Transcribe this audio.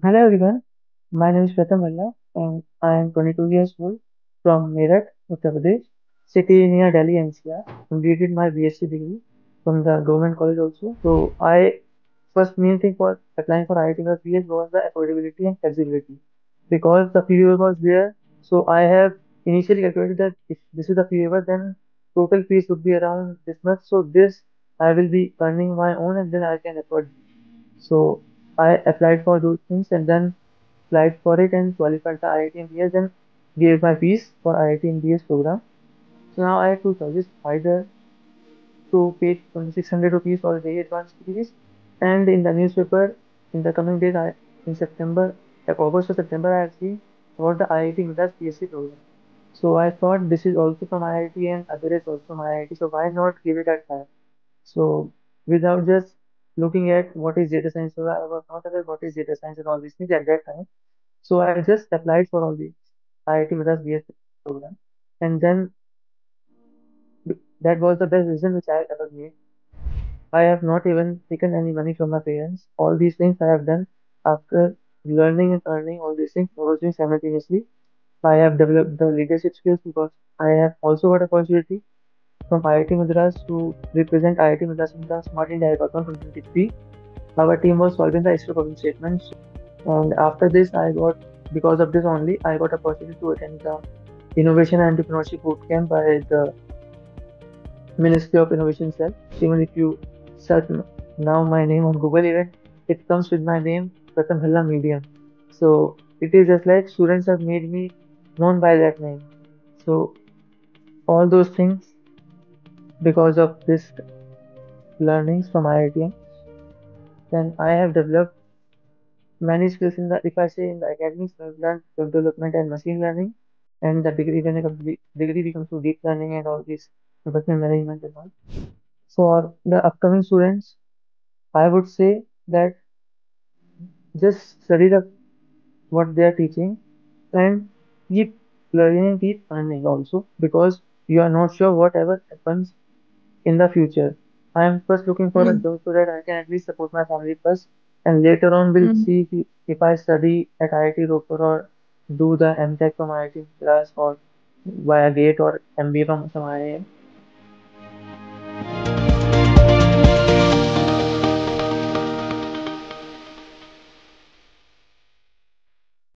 Hello everyone, my name is Pratham Bhalla and I am 22 years old from Meerut, Uttar Pradesh, city near Delhi NCR. Completed my BSc degree from the government college also. So I first main thing for applying for IIT plus BS was the affordability and flexibility because the fee waiver was there. So I have initially calculated that if this is the fee waiver, then total fees would be around this much. So this I will be earning my own and then I can afford. So I applied for those things and then applied for it and qualified the IITM BS and gave my fees for IITM BS program. So now I have two choices either to pay 2600 rupees for the advanced fees and in the newspaper in the coming days I in September like August or September I see about the IIT Madras PSC program. So I thought this is also from IIT and other is also from IIT so why not give it a try? So without just looking at what is data science, so I was not aware what is data science and all these things at that time. So I just applied for all these IIT Madras BS program, and then that was the best decision which I ever made. I have not even taken any money from my parents. All these things I have done after learning and earning all these things. I was doing simultaneously. I have developed the leadership skills because I have also got a opportunity from IIT Madras to represent IIT Madras in the Smart India Hackathon 2023. Our team was solving the ISRO problem statements, and after this, I got because of this only I got a opportunity to attend the Innovation and Entrepreneurship Bootcamp by the Ministry of Innovation Cell. Even if you search now my name on Google it comes with my name Pratham Bhalla Medium. So it is just like students have made me known by that name. So all those things because of this learnings from IITM, then I have developed many skills in the if I say in the academics, I've learned development and machine learning, and the degree when I complete degree becomes to deep learning and all this professional management and all. For the upcoming students, I would say that just study the what they are teaching and keep learning keep learning also because you are not sure whatever happens in the future. I am first looking for a Mm, job so that I can at least support my family first, and later on we'll mm, see if, if I study at IIT Ropar or do the MTech from IIT Madras or via GATE or MBA from some IIM.